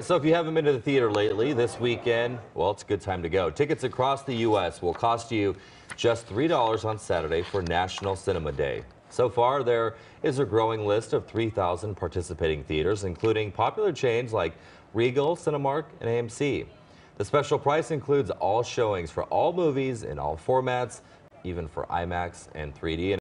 So if you haven't been to the theater lately this weekend, well, it's a good time to go. Tickets across the U.S. will cost you just $3 on Saturday for National Cinema Day. So far, there is a growing list of 3,000 participating theaters, including popular chains like Regal, Cinemark, and AMC. The special price includes all showings for all movies in all formats, even for IMAX and 3D.